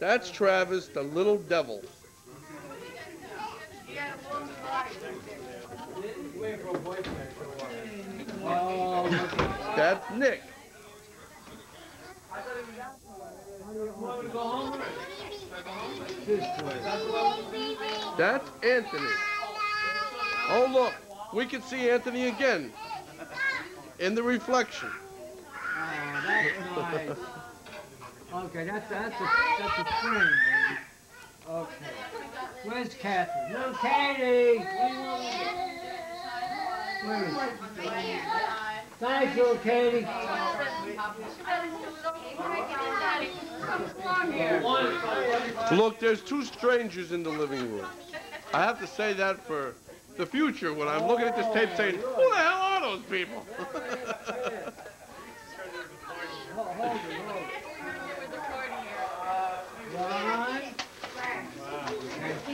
That's Travis, the little devil. That's Nick. That's Anthony. Oh, look. We can see Anthony again. In the reflection. Ah, nice. Okay, that's that's a that's a frame, baby. Okay. Where's Kathy? No, Katie. Where is? Thank you, Katie. Look, there's two strangers in the living room. I have to say that for the future when I'm looking at this tape saying, who the hell are those people? One. And two. Hold. Okay. Put that on camera, maybe somebody wants to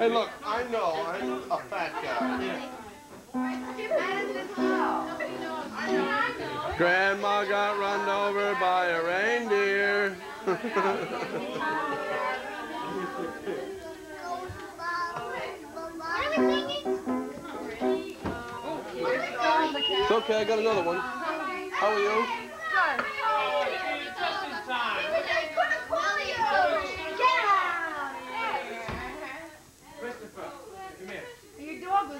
Hey, look, I know I'm a fat guy. Grandma got run over by a reindeer. What are we singing? it's okay, I got another one. How are you? Christopher, come here. Your dog was outside. We wanted him outside. Christopher. Christopher.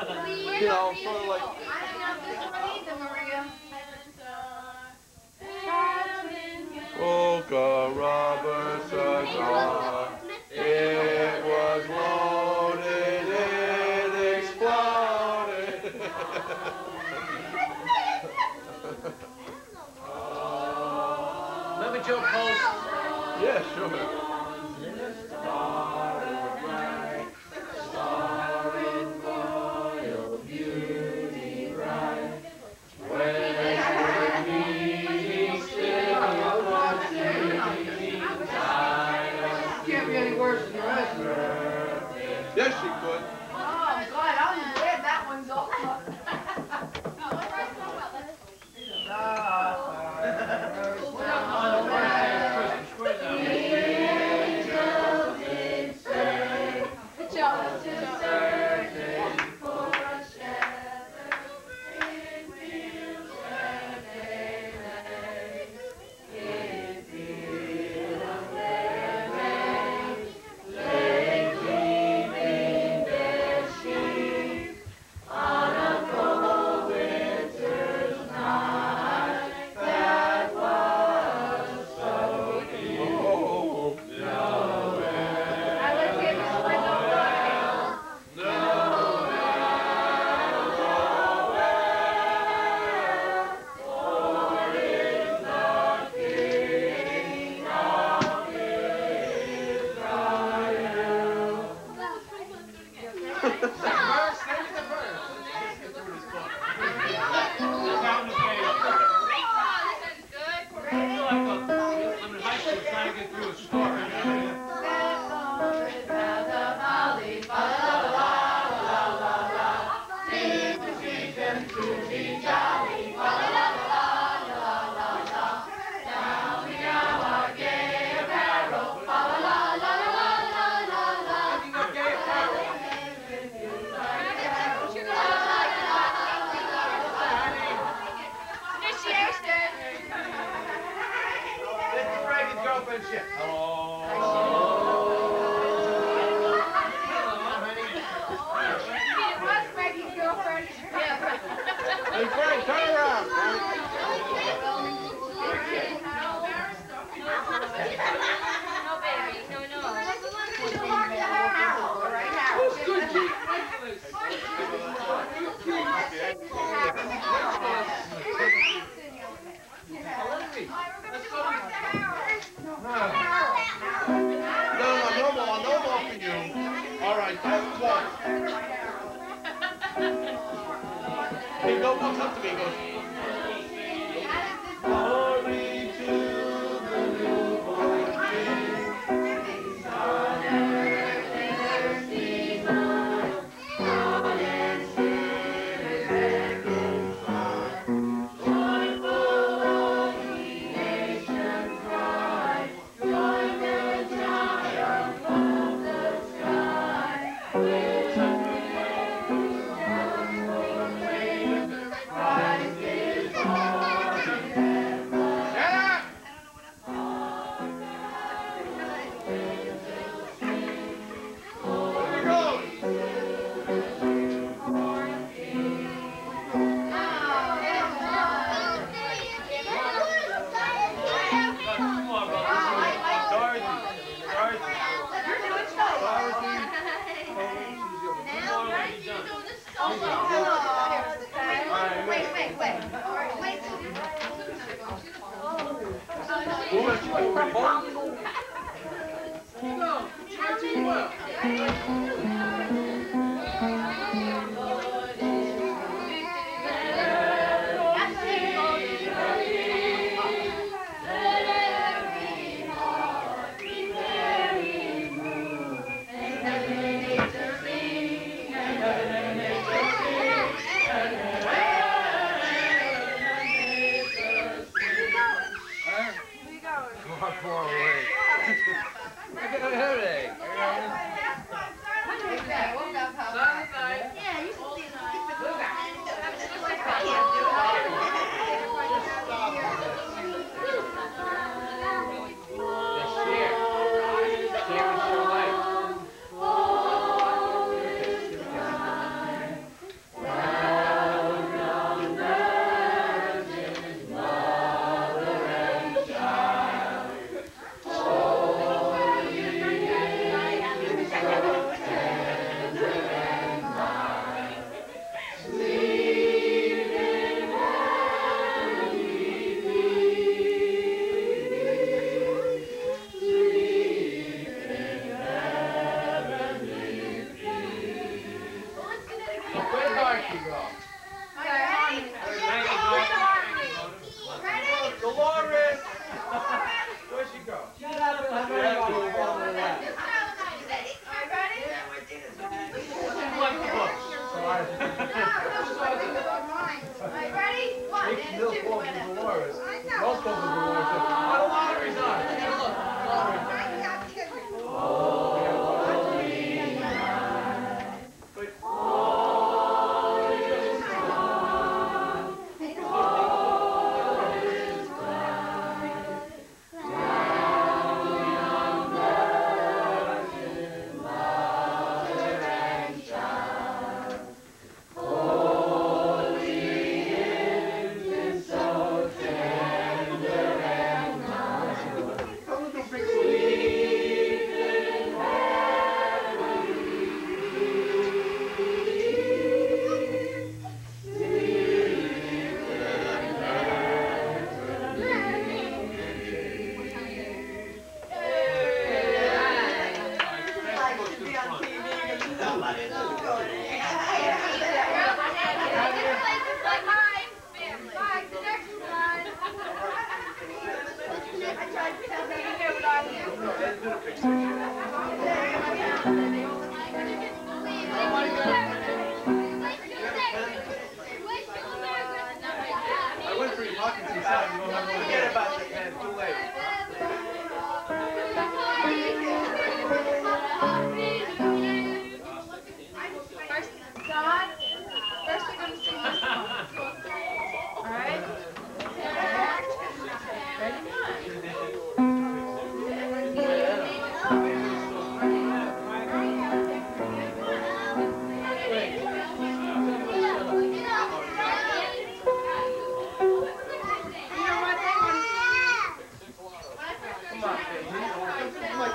You know, sort of like. Oh, I don't know this one either, Maria. Polka Roberts cigar. It was loaded, it exploded. Remember Joe Post? yeah, sure. 뭐야?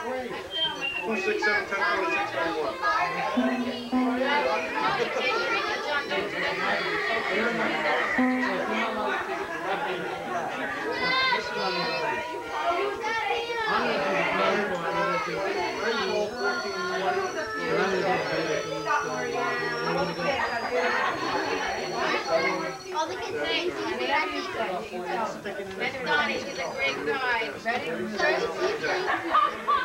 Two, six, seven, ten, four, six, nine, one. All the good things he's happy. That's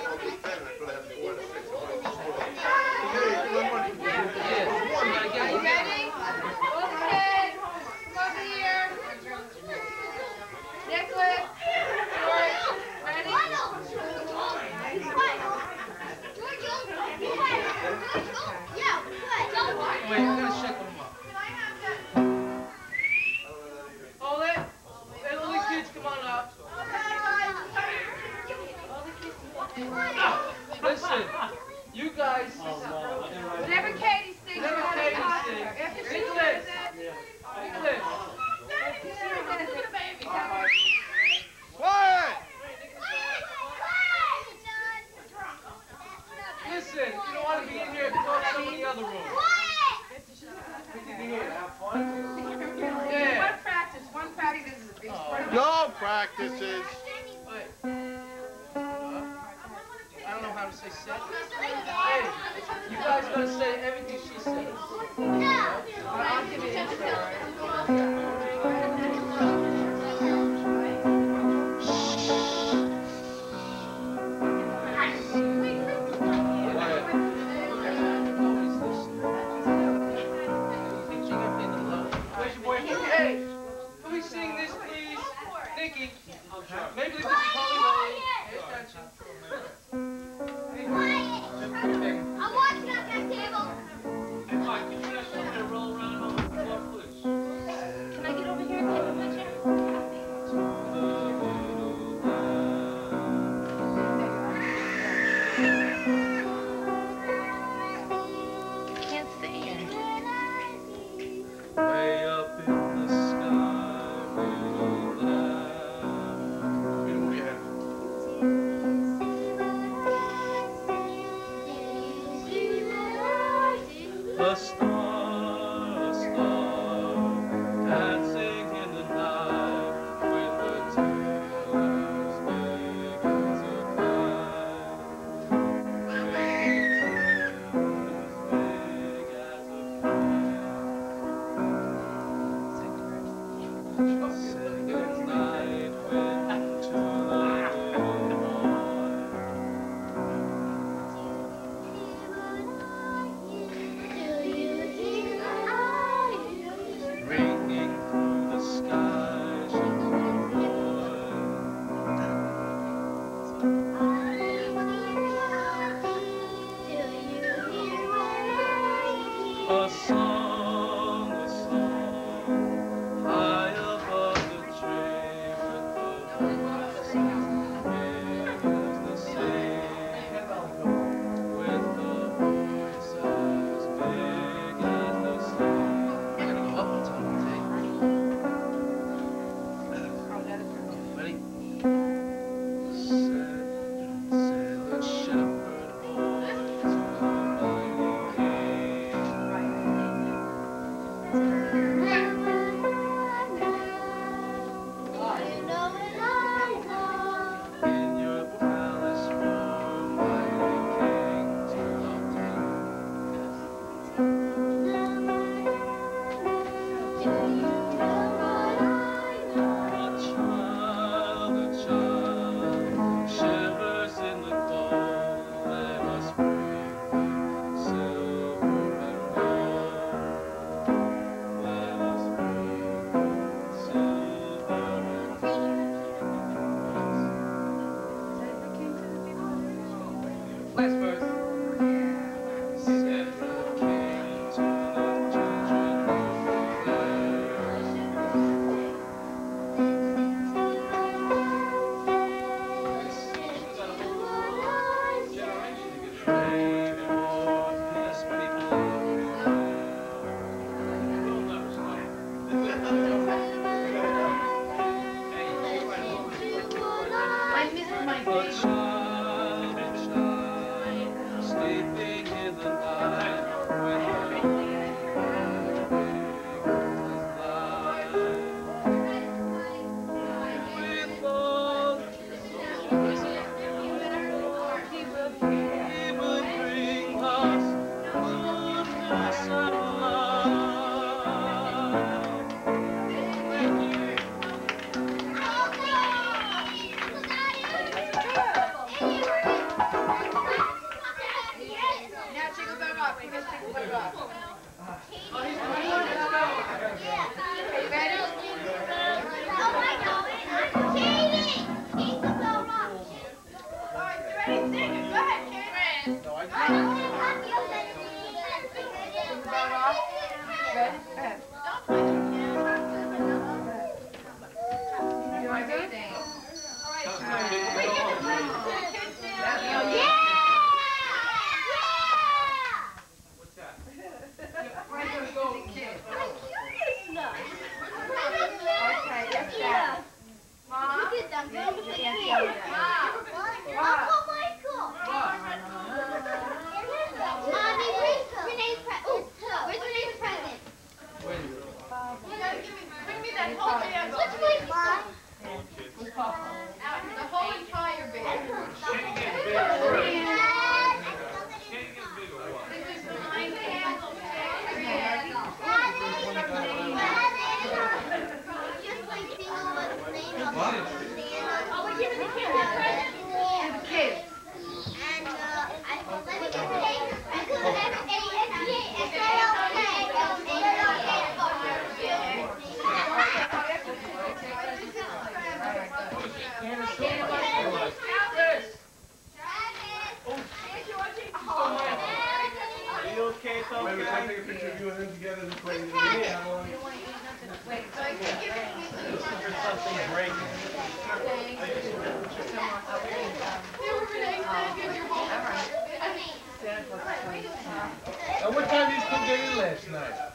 side.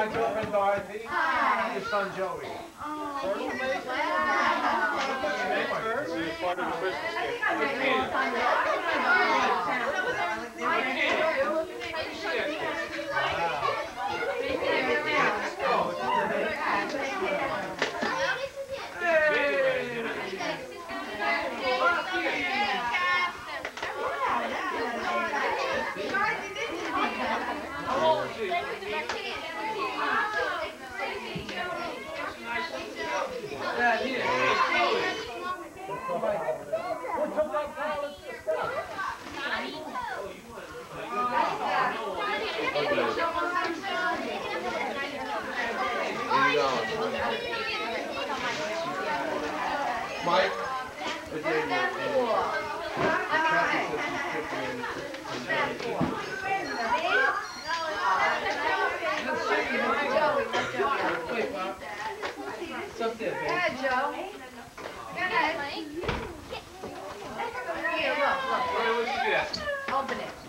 my girlfriend Dorothy. Hi. And your son Joey. Thank you. down here. What took that pile of? Mike, go. Here, look, look. Open it.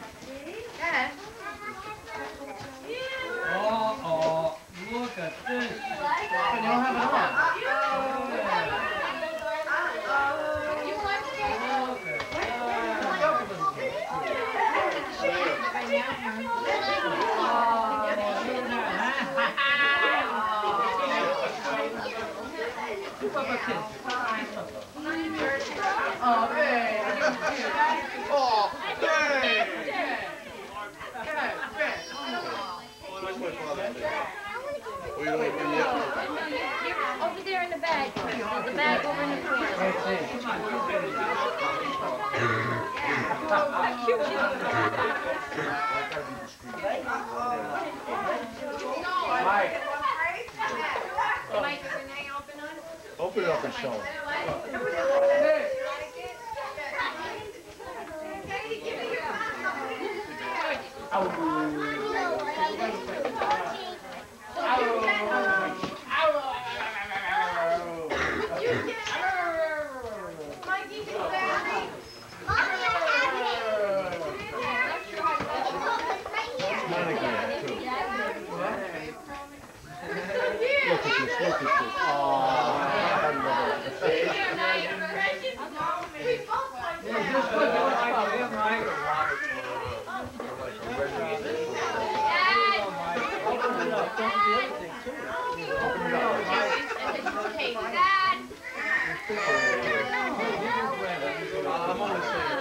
Look at this, look at this. Here, Mike. I'm only saying.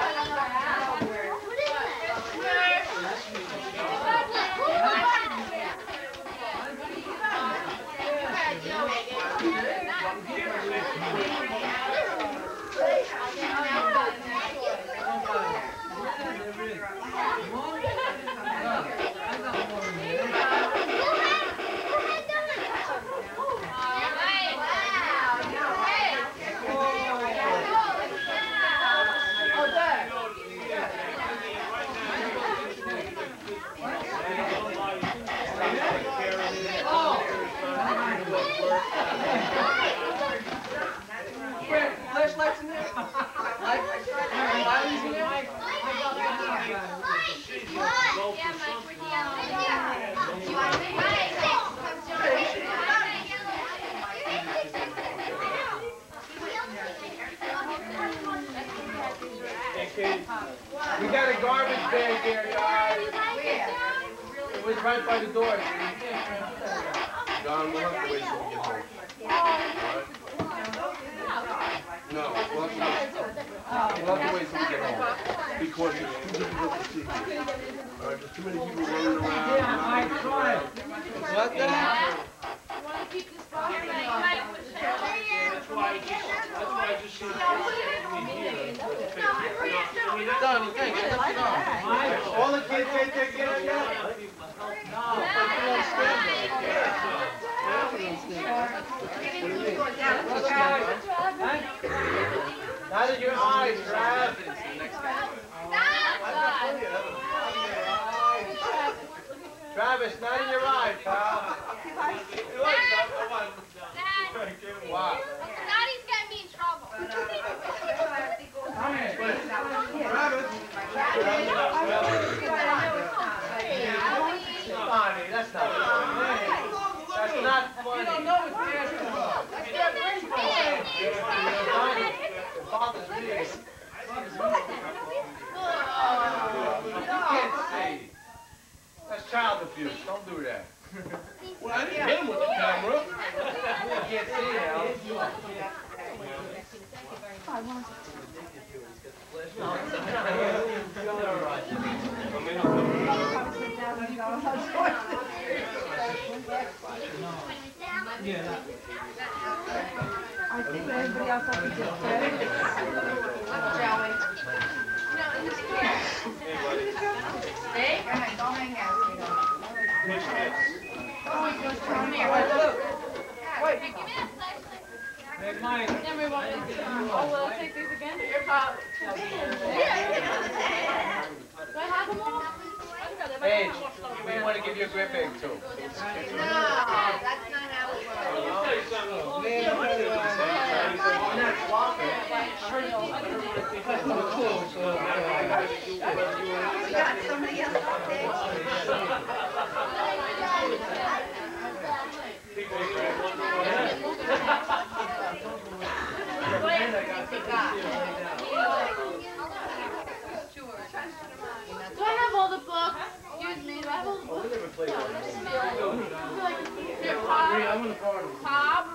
Because it's too difficult to see. Alright, there's too many people running around. Yeah, I tried. What that? That's why I just, that's why I just said, Donnie, thanks, let's get on. Mike, All the kids ain't taking it yet? Not in your eyes, Trav. Travis, not in your eyes, pal. Wow. Daddy's me in trouble. Bonnie, that's not funny. That's not funny. you don't know it's basketball. It bothers me. You can't see. That's child abuse. Don't do that. Well, I didn't hit him with the camera. You can't see now. Yeah, I think everybody else has to get Steak? look. Wait. Hey, Oh, we want to give you a too. No, that's not. We got somebody else on stage. Do I have all the books? Excuse me, do I have all the books? Pop. I'm gonna party. Pop.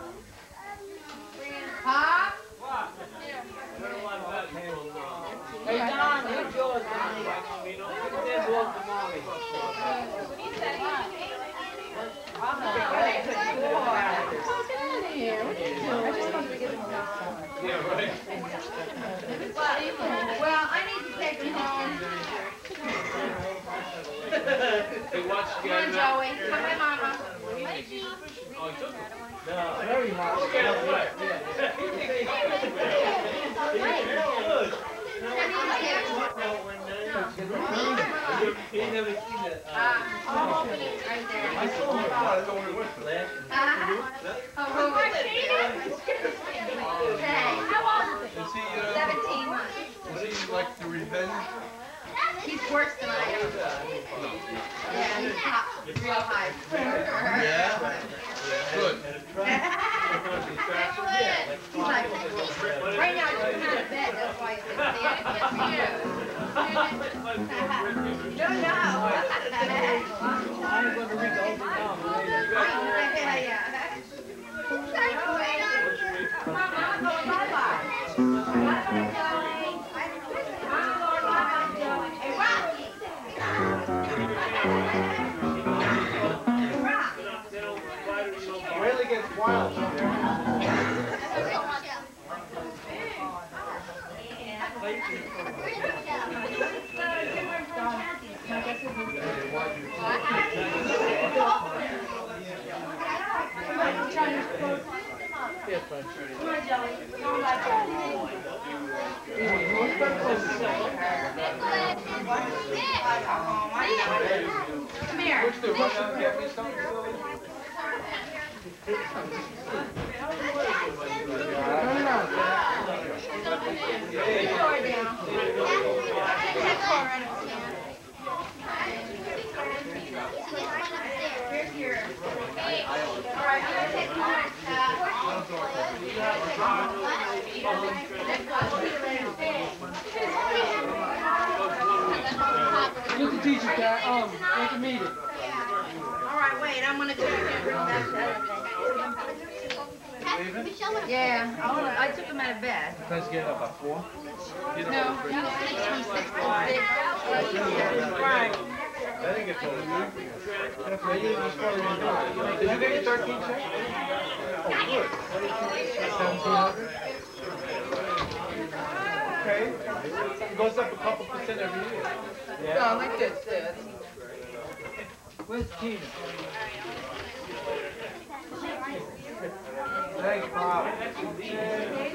Pop. Hey, Don, who's yours, Donnie? There's one for mommy. Well, I need to take him home. Hey, watch Come on, Joey. Come on, Mama. Oh, very much. He never seen that. I'm opening right there. I saw him. I don't know where he went. Uh-huh. Oh, who was it? Hey, Is he, uh, seventeen months. is he like the revenge? He's worse than I am. Yeah, he's hot, real high. Yeah? Good. He's like, right now, he's coming out of bed, that's why he's like, No, no. Come here. What's the rush out and get me something, Silly? Here's your. All right, I'm gonna take one. You can teach it, Cat. Um, intermediate. All right, wait, I'm gonna take it and bring to Yeah, I I took him out of bed. Let's get up at four. No, he was from six to. Right. I think it's Did you get your thirteen check? Okay. It goes up a couple percent every year. Yeah. No, like this, this. Where's Tina? Thanks, Bob. All right.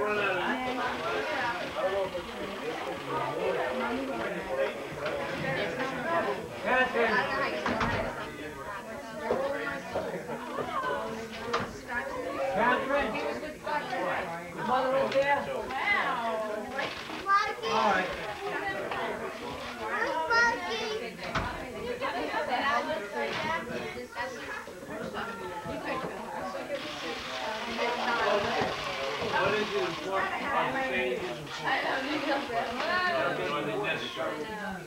What is it stage is important on the nest shark. Or